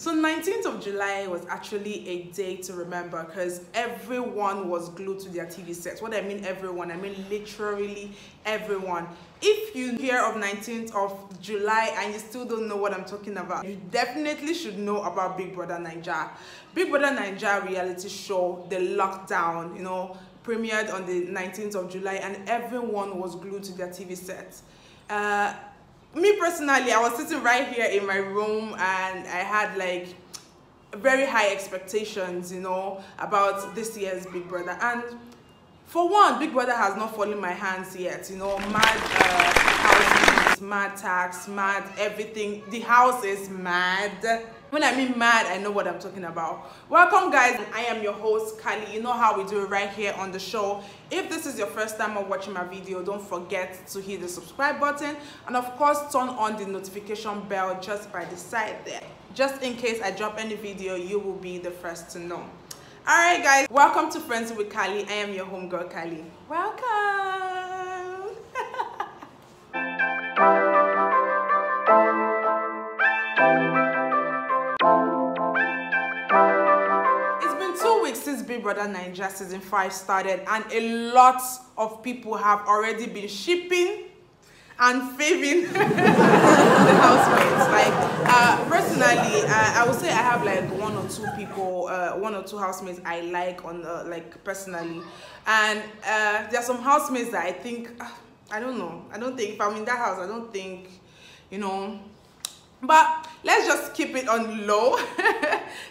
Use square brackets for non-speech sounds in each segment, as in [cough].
So 19th of July was actually a day to remember because everyone was glued to their TV sets. What I mean everyone, I mean literally everyone. If you hear of 19th of July and you still don't know what I'm talking about, you definitely should know about Big Brother Naija. Big Brother Naija reality show, The Lockdown, you know, premiered on the 19th of July and everyone was glued to their TV sets. Uh, me personally, I was sitting right here in my room and I had like very high expectations, you know, about this year's Big Brother. And for one, Big Brother has not fallen my hands yet, you know, mad uh, house, mad tax, mad everything. The house is mad. When I mean mad, I know what I'm talking about. Welcome guys, I am your host, Kally. You know how we do it right here on the show. If this is your first time of watching my video, don't forget to hit the subscribe button and of course turn on the notification bell just by the side there. Just in case I drop any video, you will be the first to know. Alright guys, welcome to Frenzy with Kally. I am your homegirl Kally. Welcome! [laughs] Big Brother Naija season 5 started and a lot of people have already been shipping and faving [laughs] the housemates. Like, uh, personally, uh, I would say I have like one or two people, uh, one or two housemates I like on the, like personally. And uh, there are some housemates that I think, uh, I don't know, I don't think, if I'm in that house, I don't think, you know, but let's just keep it on low. [laughs]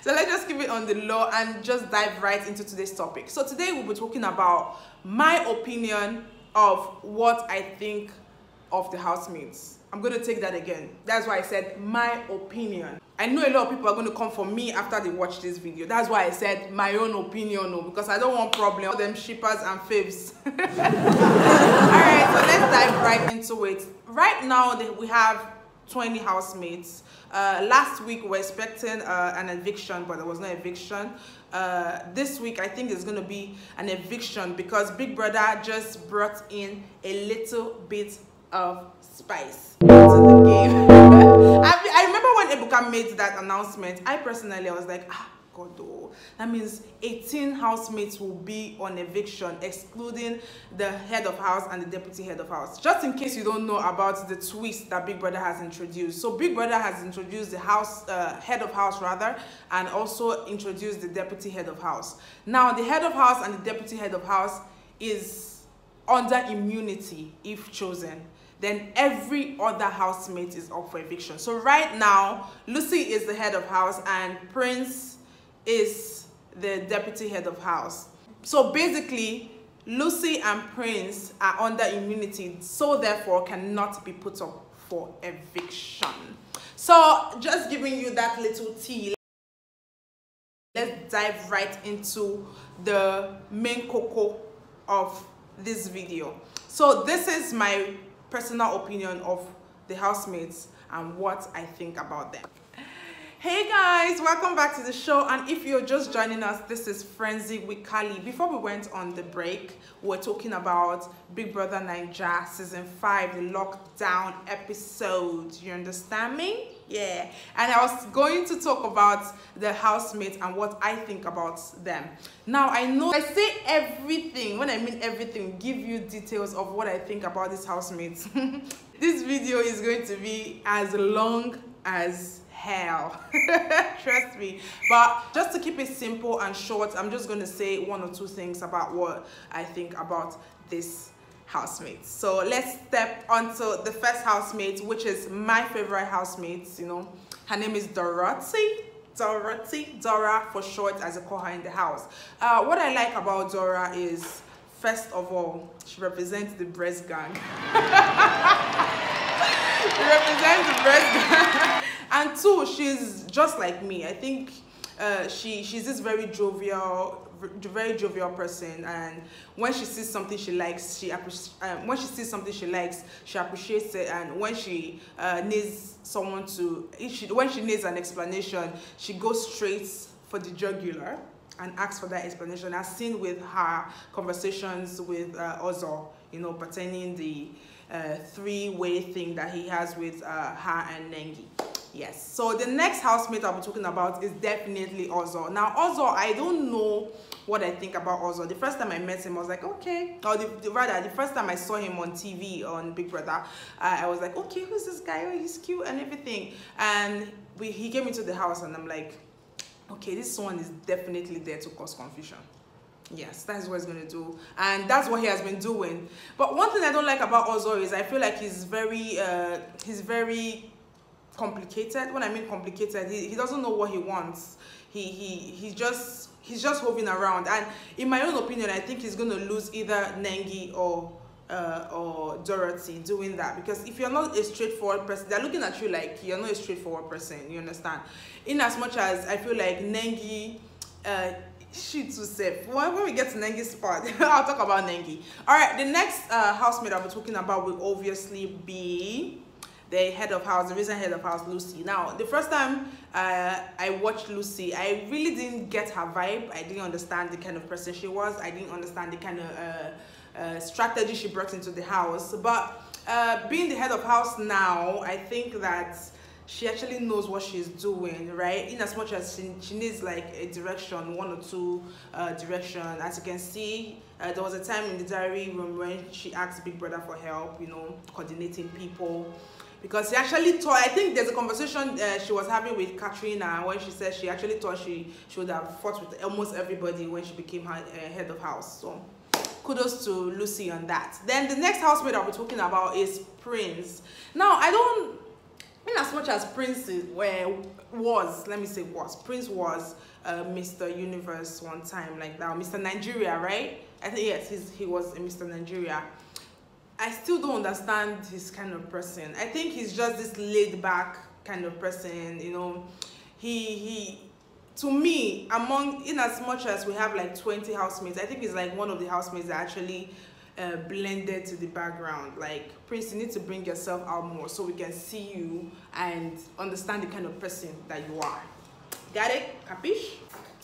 So let's just keep it on the low and just dive right into today's topic. So today we'll be talking about my opinion of what i think of the housemates i'm going to take that again. That's why i said my opinion. I know a lot of people are going to come for me after they watch this video. That's why i said my own opinion no because i don't want problem all them shippers and faves. [laughs] All right so let's dive right into it. Right now we have 20 housemates. Uh, last week we were expecting uh, an eviction, but there was no eviction. Uh, this week I think there's going to be an eviction because Big Brother just brought in a little bit of spice into the game. [laughs] I, I remember when Ebuka made that announcement, I personally I was like, ah, God. That means 18 housemates will be on eviction, excluding the head of house and the deputy head of house. Just in case you don't know about the twist that Big Brother has introduced. So Big Brother has introduced the house uh, head of house rather, and also introduced the deputy head of house. Now the head of house and the deputy head of house is under immunity if chosen then every other housemate is up for eviction. So right now, Lucy is the head of house and Prince is the deputy head of house. So basically, Lucy and Prince are under immunity, so therefore cannot be put up for eviction. So just giving you that little tea, let's dive right into the main cocoa of this video. So this is my personal opinion of the housemates and what I think about them. Hey guys, welcome back to the show and if you're just joining us, this is Frenzy with Kally. Before we went on the break, we are talking about Big Brother Naija season 5, the lockdown episode. You understand me? Yeah. And I was going to talk about the housemates and what I think about them. Now, I know I say everything, when I mean everything, give you details of what I think about these housemates. [laughs] this video is going to be as long as hell. [laughs] Trust me. But just to keep it simple and short i'm just going to say one or two things about what i think about this housemate. So let's step onto the first housemate which is my favorite housemate you know. Her name is dorothy. Dorothy. Dora for short as i call her in the house. Uh, what i like about dora is first of all she represents the breast gang. [laughs] She represents the breast gang [laughs] and two she's just like me. I think uh, she she's this very jovial very jovial person. And when she sees something she likes she um, when she sees something she likes she appreciates it. And when she uh, needs someone to she, when she needs an explanation she goes straight for the jugular and asks for that explanation. As seen with her conversations with uh, Ozo, you know pertaining the uh, three-way thing that he has with uh, her and Nengi Yes. So the next housemate I'll be talking about is definitely Ozo. Now Ozo, I don't know what I think about Ozo. The first time I met him, I was like, okay. Or the, the rather, the first time I saw him on TV on Big Brother, uh, I was like, okay, who's this guy? Oh, he's cute and everything. And we, he came into the house, and I'm like, okay, this one is definitely there to cause confusion. Yes, that's what he's going to do. And that's what he has been doing. But one thing I don't like about Ozo is I feel like he's very, uh, he's very complicated. When I mean complicated, he, he doesn't know what he wants. He, he, he just, he's just hovering around. And in my own opinion, I think he's going to lose either Nengi or uh, or Dorothy doing that because if you're not a straightforward person, they're looking at you like you're not a straightforward person. You understand? In as much as I feel like Nengi, uh, she too safe. When, when we get to Nengi's part, [laughs] I'll talk about Nengi. All right, the next uh, housemate I'll be talking about will obviously be the head of house, the recent head of house, Lucy. Now, the first time uh, I watched Lucy, I really didn't get her vibe. I didn't understand the kind of person she was. I didn't understand the kind of uh, uh, strategy she brought into the house. But uh, being the head of house now, I think that she actually knows what she's doing, right? In as much as she, she needs like a direction, one or two uh, direction. As you can see, uh, there was a time in the diary room when she asked Big Brother for help, you know, coordinating people because she actually thought I think there's a conversation uh, she was having with Katrina when she said she actually thought she, would have fought with almost everybody when she became her, uh, head of house so kudos to Lucy on that then the next housemate I'll be talking about is Prince now I don't in as much as Prince is, well, was let me say was Prince was uh, Mr. Universe one time like that Mr. Nigeria right I think yes he's, he was Mr. Nigeria I still don't understand his kind of person. I think he's just this laid back kind of person, you know. He he to me, among in as much as we have like 20 housemates, I think he's like one of the housemates that actually uh, blended to the background. Like Prince, you need to bring yourself out more so we can see you and understand the kind of person that you are. Got it? Capish?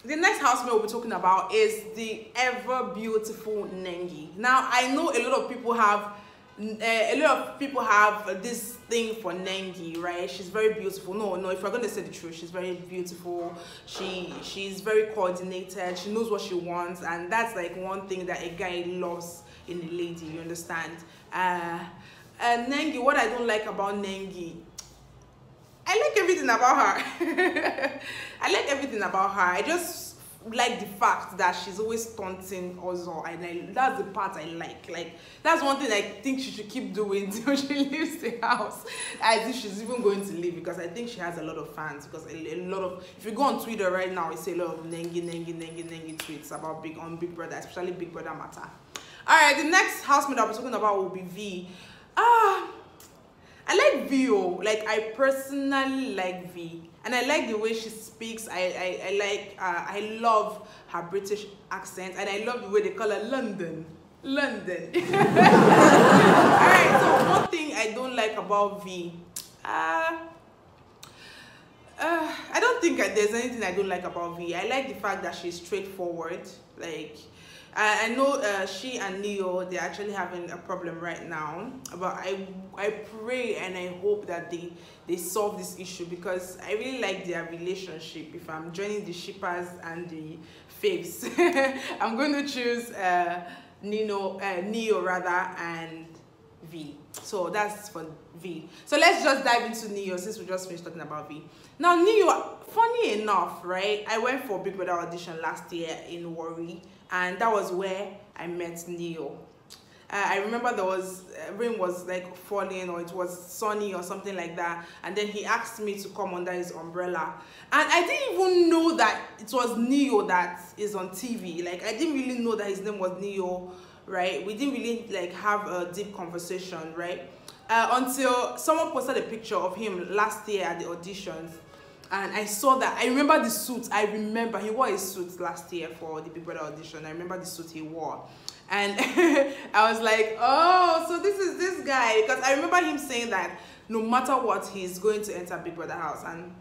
The next housemate we'll be talking about is the ever beautiful Nengi. Now, I know a lot of people have a lot of people have this thing for Nengi, right? She's very beautiful. No, no, if we're going to say the truth, she's very beautiful. She she's very coordinated. She knows what she wants, and that's like one thing that a guy loves in a lady. You understand? Uh, and Nengi, what I don't like about Nengi, I like everything about her. [laughs] I like everything about her. I just like the fact that she's always taunting Ozo and I, that's the part I like like that's one thing I think she should keep doing [laughs] till she leaves the house as if she's even going to leave because I think she has a lot of fans because a, a lot of if you go on Twitter right now see a lot of nengi nengi nengi nengi tweets about big on Big Brother especially Big Brother matter all right the next housemate I'll be talking about will be Vee ah I like V.O. Like I personally like Vee, and I like the way she speaks. I I, I like uh, I love her British accent, and I love the way they call her London. London. [laughs] Alright, so one thing I don't like about Vee, uh, uh, I don't think there's anything I don't like about Vee. I like the fact that she's straightforward. Like I, I know uh, she and Neo they're actually having a problem right now, but I I pray and I hope that they they solve this issue because I really like their relationship. If I'm joining the shippers and the faves, [laughs] I'm going to choose uh, Nino uh, Neo rather and Vee. So that's for Vee. So let's just dive into Neo since we just finished talking about Vee. Now Neo, funny enough, right? I went for Big Brother audition last year in Warri and that was where I met Neo. Uh, I remember there was uh, rain was like falling or it was sunny or something like that. And then he asked me to come under his umbrella. And I didn't even know that it was Neo that is on TV like I didn't really know that his name was Neo right? We didn't really like have a deep conversation right? Uh, until someone posted a picture of him last year at the auditions and I saw that. I remember the suit. I remember he wore his suit last year for the Big Brother audition. I remember the suit he wore. And [laughs] I was like, oh, so this is this guy. Because I remember him saying that no matter what, he's going to enter Big Brother house. And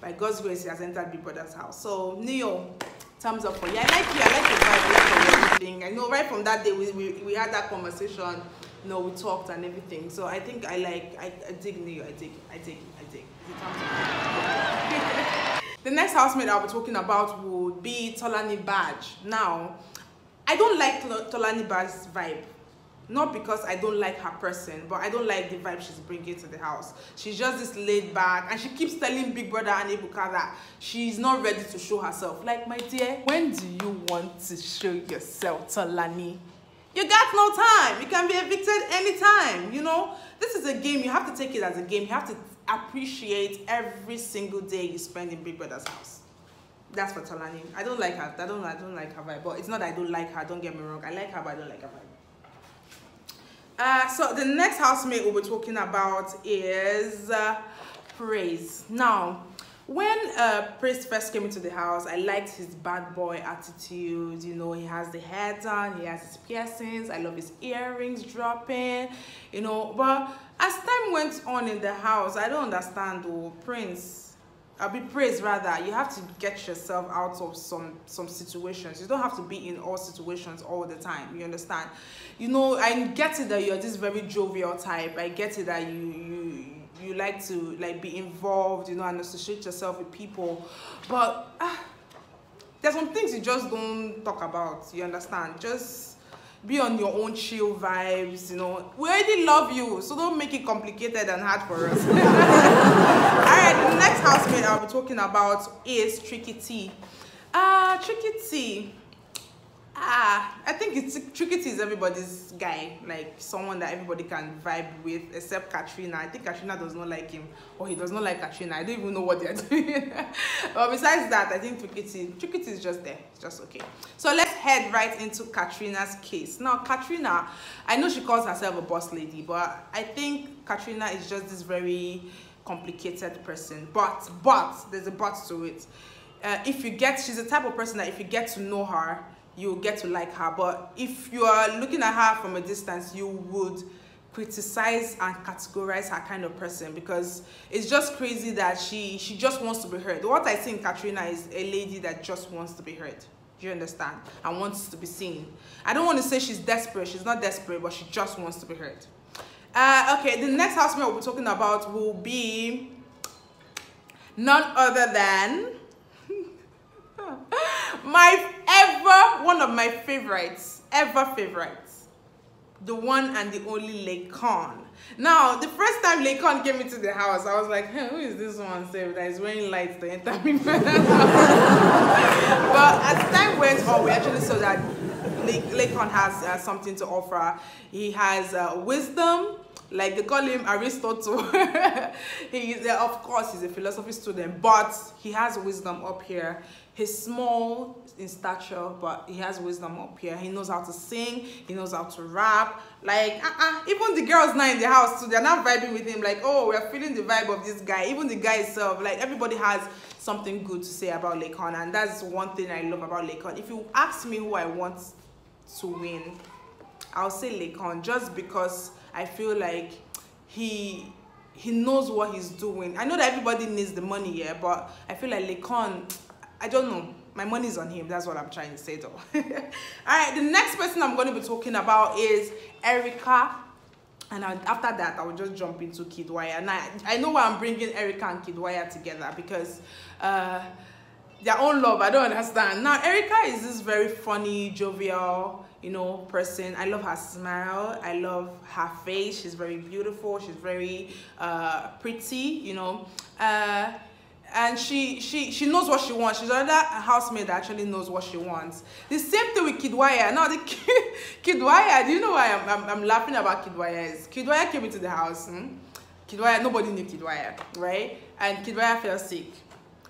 by God's grace, he has entered Big Brother's house. So, Neo, thumbs up for you. I like you. I like your vibe. I like everything. I know right from that day, we, we, we had that conversation you know, we talked and everything. So I think I like, I, I dig Neo, I dig, I dig, I dig. [laughs] the next housemate I'll be talking about would be Tolani Baj. Now, I don't like Tolani Baj's vibe not because I don't like her person, but I don't like the vibe she's bringing to the house. She's just this laid back, and she keeps telling Big Brother and Ebuka that she's not ready to show herself. Like, my dear, when do you want to show yourself, Tolani? You got no time. You can be evicted anytime, you know? This is a game. You have to take it as a game. You have to appreciate every single day you spend in Big Brother's house. That's for Tolani. I don't like her. I don't, I don't like her vibe. But it's not that I don't like her. Don't get me wrong. I like her, but I don't like her vibe. Uh, so the next housemate we'll be talking about is uh, Praise. Now, when uh, Praise first came into the house, I liked his bad boy attitude. You know, he has the hair done, he has his piercings. I love his earrings dropping. You know, but as time went on in the house, I don't understand. Oh, Prince I'll be praised rather you have to get yourself out of some some situations you don't have to be in all situations all the time you understand you know I get it that you're this very jovial type I get it that you you you like to like be involved you know and associate yourself with people but ah, there's some things you just don't talk about you understand just be on your own chill vibes, you know. We already love you, so don't make it complicated and hard for us. [laughs] Alright, the next housemate I'll be talking about is Trikytee. Uh, Tricky T ah i think it's tricky is everybody's guy like someone that everybody can vibe with except katrina. I think katrina does not like him or he does not like katrina. I don't even know what they're [laughs] doing. But besides that i think tricky tricky is just there. It's just okay. So let's head right into katrina's case. Now katrina i know she calls herself a boss lady but i think katrina is just this very complicated person. But but there's a but to it. Uh, if you get she's the type of person that if you get to know her you get to like her. But if you are looking at her from a distance, you would criticize and categorize her kind of person because it's just crazy that she she just wants to be heard. What I see in Katrina is a lady that just wants to be heard. Do you understand? And wants to be seen. I don't want to say she's desperate. She's not desperate, but she just wants to be heard. Uh, okay, the next housemate we'll be talking about will be none other than [laughs] my ever one of my favorites ever favorites the one and the only Laycon. Now, the first time Laycon came into the house, I was like, hey, who is this one say that is wearing lights to enter me? [laughs] but as time went on, we actually saw that Laycon has uh, something to offer. He has uh, wisdom, like they call him Aristotle. [laughs] he is, uh, of course, he's a philosophy student, but he has wisdom up here. He's small in stature, but he has wisdom up here. He knows how to sing. He knows how to rap. Like, uh-uh. even the girls now in the house too, they're not vibing with him. Like, oh, we're feeling the vibe of this guy. Even the guy itself, like, everybody has something good to say about Laycon, and that's one thing I love about Laycon. If you ask me who I want to win, I'll say Laycon, just because I feel like he he knows what he's doing. I know that everybody needs the money here, but I feel like Laycon I don't know. My money's on him. That's what I'm trying to say though. [laughs] All right, the next person I'm going to be talking about is Erica. And I, after that, I will just jump into Kiddwaya. And I, I know why I'm bringing Erica and Kiddwaya together because uh, their own love, I don't understand. Now, Erica is this very funny, jovial, you know, person. I love her smile. I love her face. She's very beautiful. She's very uh, pretty, you know. Uh, and she she she knows what she wants she's another housemaid that actually knows what she wants the same thing with Kiddwaya now the kid, [laughs] Kiddwaya do you know why I'm, I'm, I'm laughing about Kiddwaya is Kiddwaya came into the house hmm? Kiddwaya nobody knew Kiddwaya right and Kiddwaya fell sick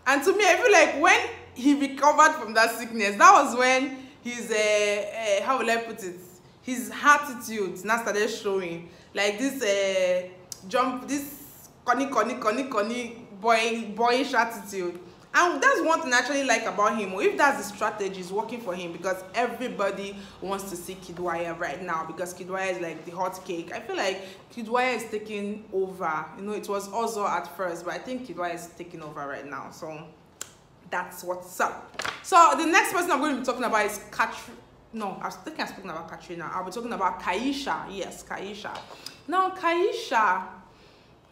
and to me i feel like when he recovered from that sickness that was when his uh, uh how will i put it? His attitude now started showing. Like this uh jump this conny conny conny conny boy boyish attitude. And that's one thing I actually like about him. If that's the strategy is working for him because everybody wants to see Kiddwaya right now because Kiddwaya is like the hot cake. I feel like Kiddwaya is taking over. You know it was also at first but I think Kiddwaya is taking over right now so that's what's up so the next person I'm going to be talking about is Katrina. no, I was thinking I was talking about Katrina. I'll be talking about Kaisha. Yes, Kaisha. Now, Kaisha,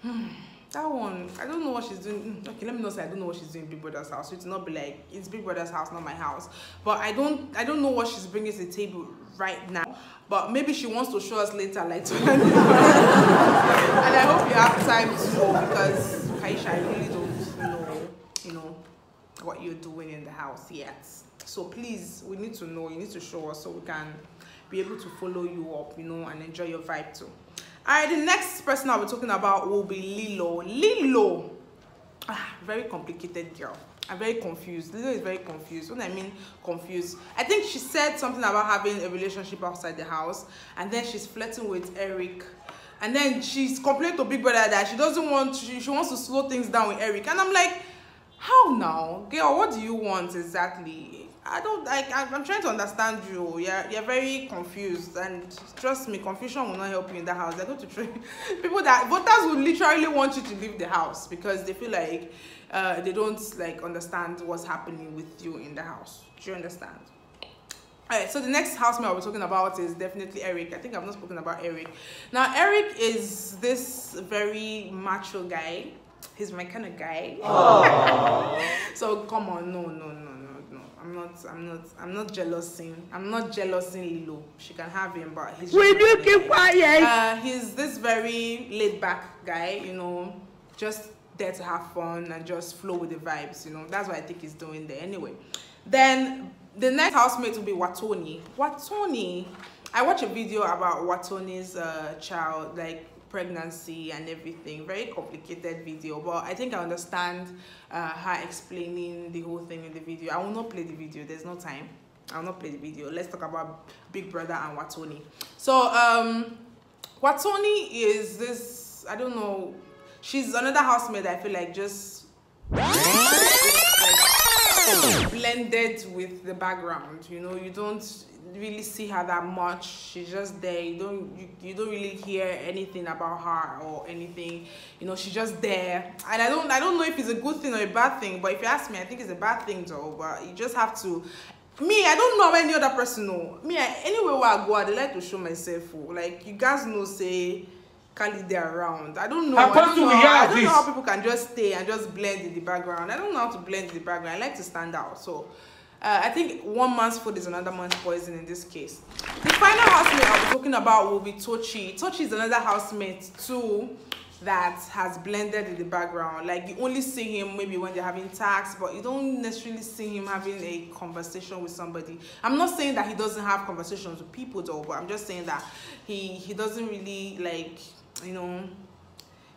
hmm, that one, I don't know what she's doing. Hmm, okay, let me know say I don't know what she's doing in Big Brother's house. So it's not be like it's Big Brother's house, not my house. But I don't, I don't know what she's bringing to the table right now. But maybe she wants to show us later, like. [laughs] and I hope you have time to know because Kaisha, I really don't know, you know, what you're doing in the house yet. So please, we need to know. You need to show us so we can be able to follow you up, you know, and enjoy your vibe too. All right, the next person I'll be talking about will be Lilo. Lilo, ah, very complicated girl. I'm very confused. Lilo is very confused. When I mean confused, I think she said something about having a relationship outside the house, and then she's flirting with Eric. And then she's complaining to Big Brother that she doesn't want, she wants to slow things down with Eric. And I'm like, how now? Girl, what do you want exactly? I don't like I'm trying to understand you. You're you're very confused and trust me, confusion will not help you in the house. They're going to try [laughs] people that voters will literally want you to leave the house because they feel like uh, they don't like understand what's happening with you in the house. Do you understand? Alright, so the next housemate I'll be talking about is definitely Eric. I think I've not spoken about Eric. Now, Eric is this very macho guy. He's my kind of guy. [laughs] so come on, no, no, no no, no. I'm not I'm not I'm not jealousing I'm not jealousing Lilo. She can have him, but he's Will you keep quiet? Uh, he's this very laid back guy, you know, just there to have fun and just flow with the vibes, you know. That's what I think he's doing there anyway. Then the next housemate will be Wathoni. Wathoni, I watched a video about Wathoni's uh, child, like pregnancy and everything very complicated video but i think i understand uh, her explaining the whole thing in the video. I will not play the video there's no time. I will not play the video. Let's talk about big brother and Wathoni. So um Wathoni is this i don't know she's another housemate i feel like just blended with the background you know? You don't really see her that much she's just there you don't you, you don't really hear anything about her or anything you know she's just there and i don't i don't know if it's a good thing or a bad thing but if you ask me i think it's a bad thing though but you just have to me i don't know any other person know me I, anywhere where i go i like to show myself oh. like you guys know say Kali there around. I don't know. I don't know, I don't know how people can just stay and just blend in the background. I don't know how to blend in the background. I like to stand out. So uh, I think one man's food is another man's poison in this case. The final housemate I'll be talking about will be Tochi. Tochi is another housemate too that has blended in the background. Like you only see him maybe when they're having tax, but you don't necessarily see him having a conversation with somebody. I'm not saying that he doesn't have conversations with people though, but I'm just saying that he he doesn't really like, you know,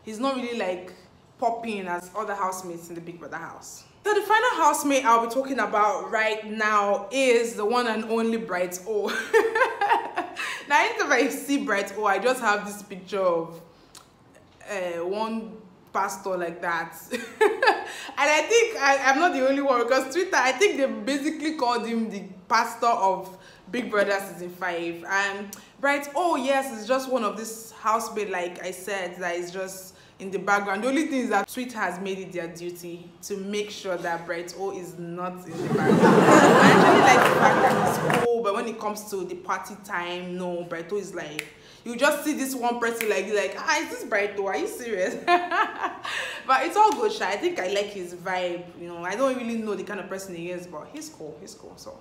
he's not really like popping as other housemates in the Big Brother house. So the final housemate I'll be talking about right now is the one and only Brighto. [laughs] now anytime I see Brighto, I just have this picture of uh, one pastor like that. [laughs] and I think I, am not the only one because Twitter, I think they basically called him the pastor of Big Brother season 5. And Bright, oh yes, it's just one of this housemates, like I said, that is just in the background. The only thing is that Twitter has made it their duty to make sure that Brighto is not in the background. [laughs] I actually like the fact that he's cool, but when it comes to the party time, no, Brighto is like, you just see this one person like, like, ah, is this Brighto? Are you serious? [laughs] but it's all good, Sha. I think I like his vibe. You know, I don't really know the kind of person he is, but he's cool. He's cool. So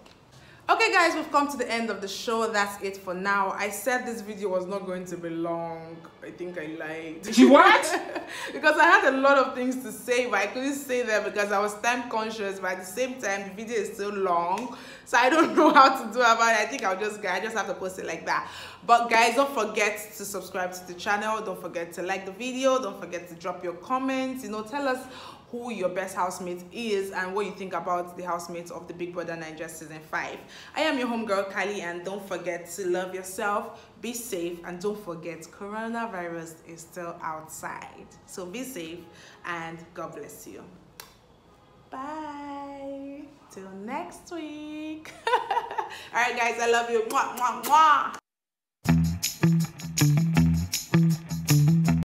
okay guys we've come to the end of the show. That's it for now. I said this video was not going to be long. I think i lied. You what? [laughs] Because i had a lot of things to say but i couldn't say them because i was time conscious but at the same time the video is still long so i don't [laughs] know how to do about it. I think i'll just i just have to post it like that. But guys don't forget to subscribe to the channel. Don't forget to like the video. Don't forget to drop your comments. You know tell us who your best housemate is and what you think about the housemates of the Big Brother Naija Season 5. I am your homegirl Kally and don't forget to love yourself, be safe and don't forget coronavirus is still outside. So be safe and God bless you. Bye. Till next week. [laughs] All right guys, I love you. Mwah, mwah, mwah.